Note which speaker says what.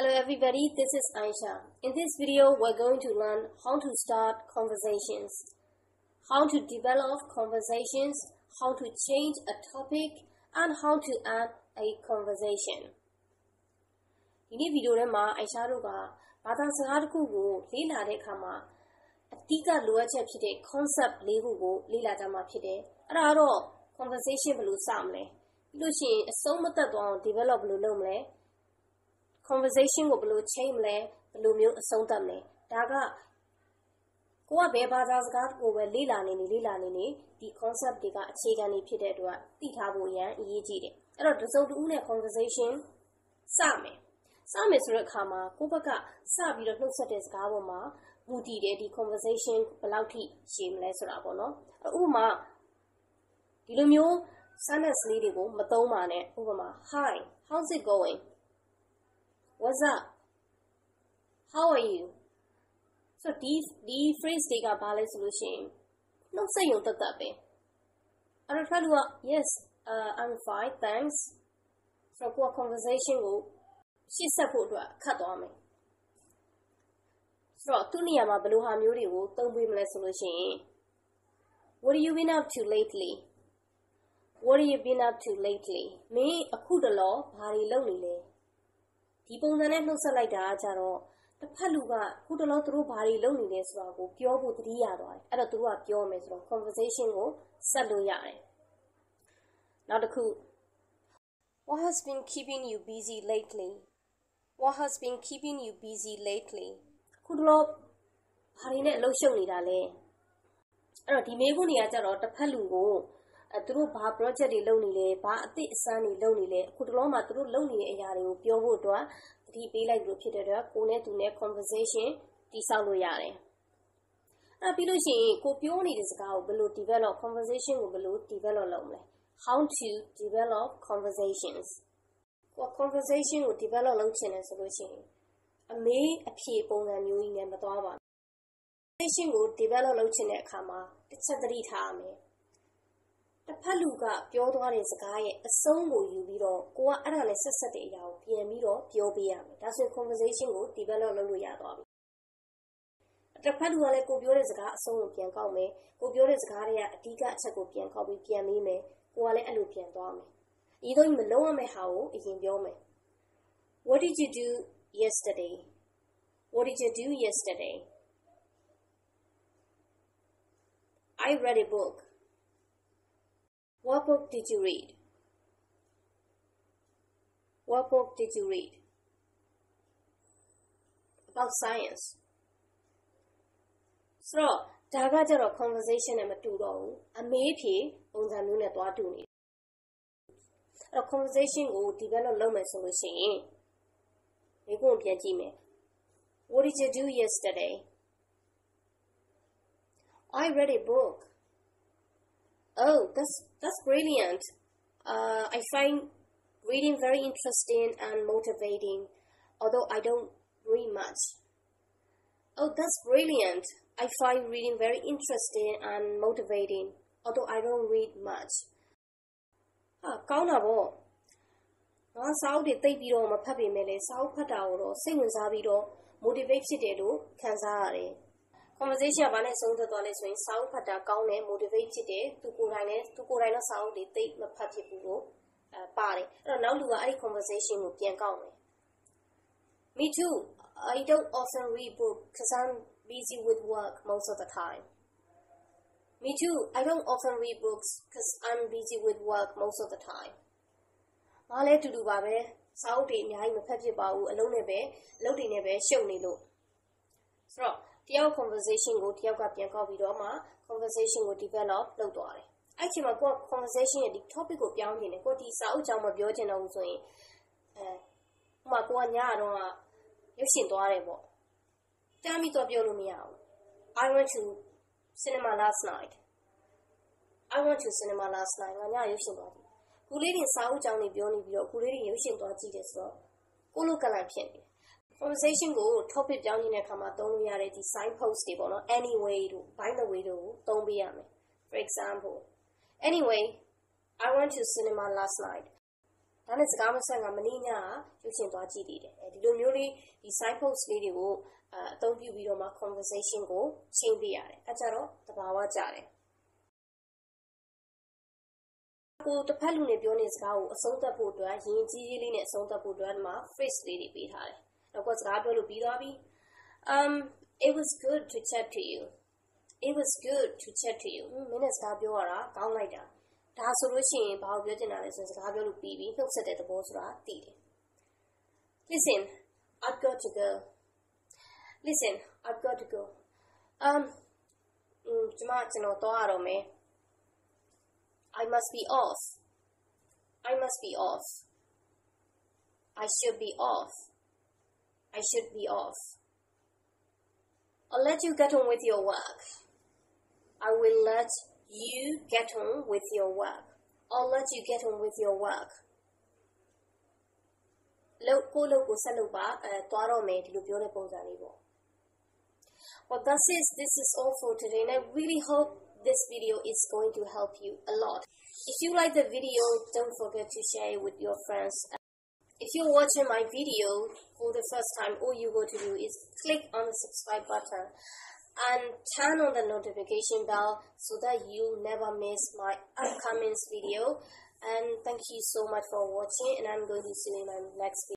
Speaker 1: Hello everybody, this is Aisha. In this video, we're going to learn how to start conversations, how to develop conversations, how to change a topic, and how to add a conversation. ဒီနေ့ဗီဒီယိုထဲမှာအိုင်ရှာတို့ကဘာသာစကားတစ်ခုကိုလေ့လာတဲ့အခါမှာအဓိကလိုအပ်ချက်ဖြစ်တဲ့ concept လေးခုကိုလေ့လာကြမှာဖြစ်တယ်။အဲ့ဒါကတော့ conversation ဘယ်လိုစမလဲ။ပြီးလို့ရှိရင်အဆုံးမသက်သွားအောင် develop ဘယ်လိုလုပ်မလဲ။ conversation ကိုဘယ်လိုချိန်မလဲဘယ်လိုမျိုးအဆုံးသတ်မလဲဒါကကိုကဘယ်ဘာသာစကားကိုပဲလေ့လာနေနေလေ့လာနေနေဒီ concept တွေကအခြေခံတွေဖြစ်တဲ့အတွက်သိထားဖို့အရန်အရေးကြီးတယ်အဲ့တော့တစုံတစ်ဦးနဲ့ conversation စမယ်စမယ်ဆိုတဲ့အခါမှာကိုယ့်ဘက်ကစပြီးတော့နှုတ်ဆက်တဲ့စကားပေါ်မှာမူတည်တယ်ဒီ conversation ဘယ်လောက်ထိရှည်မလဲဆိုတာပေါ့နော်ဥပမာဒီလိုမျိုး sentence လေးတွေကိုမသုံးပါနဲ့ဥပမာ hi how's it going What's up? How are you? So ဒီဒီ phrase တွေကဘာလဲဆိုလို့ရှိရင်နှုတ်ဆက်ရုံတက်တက်ပဲအဲ့တော့ထွက်လို့က yes uh I'm fine thanks ဆိုတော့ conversation ကိုရှေ့ဆက်ဖို့အတွက်ခတ်သွားမယ်ဆိုတော့သူ့နေရာမှာဘယ်လိုဟာမျိုးတွေကိုသုံးပေးမလဲဆိုလို့ရှိရင် What have you been up to lately? What have you been up to lately? မင်းအခုတလောဘာတွေလုပ်နေလဲ ဒီပုံစံနဲ့နှုတ်ဆက်လိုက်တာကြတော့တစ်ဖက်လူကခုတလောသူတို့ဘာတွေလုပ်နေလဲဆိုတာကိုပြောဖို့တတိရသွားတယ်အဲ့တော့သူတို့ကပြောမယ်ဆိုတော့ conversation ကိုဆက်လို့ရတယ်နောက်တစ်ခု What has been keeping you busy lately What has been keeping you busy lately ခုတလောဘာတွေနဲ့အလုပ်ရှုပ်နေတာလဲအဲ့တော့ဒီမေးခွန်းတွေကကြတော့တစ်ဖက်လူကိုအဲ သူတို့ဘာ project တွေလုပ်နေလဲ ဘာအသစ်အစမ်းတွေလုပ်နေလဲ အခုတလောမှာ သူတို့လုပ်နေတဲ့အရာတွေကို ပြောဖို့အတွက်တတိပေးလိုက်လို့ဖြစ်တဲ့အတွက် ကိုနဲ့သူနဲ့ conversation တည်ဆောက်လို့ရတယ် အဲပြီးလို့ရှိရင် ကိုပြောနေတဲ့စကားကို ဘယ်လို develop conversation ကို ဘယ်လို develop လုပ်မလဲ how to develop conversations ကို conversation ကို develop လုပ်ချင်တယ်ဆိုလို့ရှိရင် အမေးအဖြေပုံစံမျိုးကြီးနဲ့ မသွားပါဘူး conversation ကို develop လုပ်ချင်တဲ့အခါမှာ တစ်ချက် သတိထားရမယ် တစ်ဖက်လူကပြောသွားတဲ့စကားရဲ့အဆုံးကိုယူပြီးတော့ကိုကအဲ့ဒါနဲ့ဆက်ဆက်တဲ့အရာကိုပြန်ပြီးတော့ပြောပေးရမယ်ဒါဆိုရင် conversation ကို develop လုပ်လို့ရသွားပြီတစ်ဖက်လူကလည်းကိုပြောတဲ့စကားအဆုံးကိုပြန်ကောက်မယ်ကိုပြောတဲ့စကားတွေကအဓိကအချက်ကိုပြန်ကောက်ပြီးပြန်မေးမယ်ကိုကလည်းအဲ့လိုပြန်သွားမယ်ဤသို့မလုံးဝမဲ့ဟာကိုအရင်ပြောမယ် What did you do yesterday What did you do yesterday I read a book What book did you read? What book did you read? About science. ဆိုတော့ဒါကကြတော့ conversation နဲ့မတူတော့ဘူးအမေးဖြေပုံစံမျိုးနဲ့သွားတူနေအဲ့တော့ conversation ကို develop လုပ်မယ်ဆိုလို့ရှိရင်ဒီကုန်းပြန်ကြည့်မယ် What did you do yesterday? I read a book. Oh, that's that's brilliant. Uh, I find reading very interesting and motivating, although I don't read much. Oh, that's brilliant. I find reading very interesting and motivating, although I don't read much. ဟာကောင်းတာပေါ့။ငါစာအုပ်တွေတိတ်ပြီးတော့မဖတ်ပေမဲ့လည်းစာအုပ်ဖတ်တာကိုတော့စိတ်ဝင်စားပြီးတော့ motivate ဖြစ်တယ်လို့ခံစားရတယ်။ conversation ကဘာနဲ့ဆုံးသက်သွားလဲဆိုရင်စာအုပ်ဖတ်တာကောင်းတယ် motivate ဖြစ်တယ်သူကိုယ်တိုင်လည်းသူကိုယ်တိုင်တော့စာအုပ်တွေသိမဖတ်ဖြစ်ဘူးလို့အဲပါတယ်အဲ့တော့နောက်လူကအဲ့ဒီ conversation ကိုပြန်ကောက်မယ် Me too I don't often read book cuz I'm busy with work most of the time Me too I don't often read books cuz I'm busy with work most of the time ငါလည်းအတူတူပါပဲစာအုပ်တွေအများကြီးမဖတ်ဖြစ်ပါဘူးအလုံးနဲ့ပဲအလုပ်တွေနဲ့ပဲရှုပ်နေလို့ဆိုတော့ တယောက် conversation ကိုတယောက်ကပြန်ကောက်ပြီးတော့မှ conversation ကို develop လုပ်သွားတယ်။အဲ့ချိန်မှာကိုက conversation ရဲ့ဒီ topic ကိုပြောင်းနေတယ်။ကိုဒီစာအုပ်ကြောင့်မပြောချင်တော့ဘူးဆိုရင်အဲဥမာကိုကညတော့ရုပ်ရှင်သွားတယ်ပေါ့။တမ်းပြီးတော့ပြောလို့မရဘူး။ I went to cinema last night. I went to cinema last night. ငါညရုပ်ရှင်သွားတယ်။ခုလေးတင်စာအုပ်ကြောင့်နေပြောနေပြီးတော့ခုလေးတင်ရုပ်ရှင်သွားကြည့်တယ်ဆိုတော့ကိုလိုကလန်ဖြစ်နေတယ် conversation ကို topic ပြောင်းနေတဲ့အခါမှာသုံးလို့ရတဲ့ဒီ sign post တွေပေါ့နော် anyway တို့ by the way တို့ကိုသုံးပေးရမယ် for example anyway i went to cinema last night ဒါနဲ့စကားမဆက်ငါမနေ့ညကရုပ်ရှင်သွားကြည့်သေးတယ်အဲဒီလိုမျိုးလေးဒီ side post လေးတွေကိုအအသုံးပြုပြီးတော့မှ conversation ကိုချိန်ပြရတယ်အဲကြတော့တဘာဝကြတယ်ကိုတစ်ဖက်လူနဲ့ပြောနေစကားကိုအဆုံးသတ်ဖို့အတွက်ယဉ်ကြီးကြီးလေးနဲ့အဆုံးသတ်ဖို့အတွက်ဒီမှာ phrase လေးတွေပေးထားတယ်။ နောက်ကစကားပြောလို့ပြီးသွားပြီ။ Um it was good to chat to you. It was good to chat to you. မင်းနဲ့စကားပြောရတာကောင်းလိုက်တာ။ဒါဆိုလို့ရှိရင်ဘာကိုပြောချင်တာလဲဆိုရင်စကားပြောလို့ပြီးပြီနှုတ်ဆက်တဲ့သဘောဆိုတာသိတယ်။ Listen, I've got to go. Listen, I've got to go. Um ကျမကျွန်တော်သွားရတော့မယ်။ I must be off. I must be off. I should be off. I should be off. I'll let you get on with your work. I will let you get on with your work. I'll let you get on with your work. လို့ကိုလို့ကိုဆက်လုပ်ပါအဲသွားတော့မယ်ဒီလိုပြောတဲ့ပုံစံလေးပေါ့ Well that's it this is all for today and I really hope this video is going to help you a lot. If you like the video, don't forget to share it with your friends. if you're watching my video for the first time, all you got to do is click on the subscribe button and turn on the notification bell so that you never miss my upcoming video. And thank you so much for watching and I'm going to see you in my next video.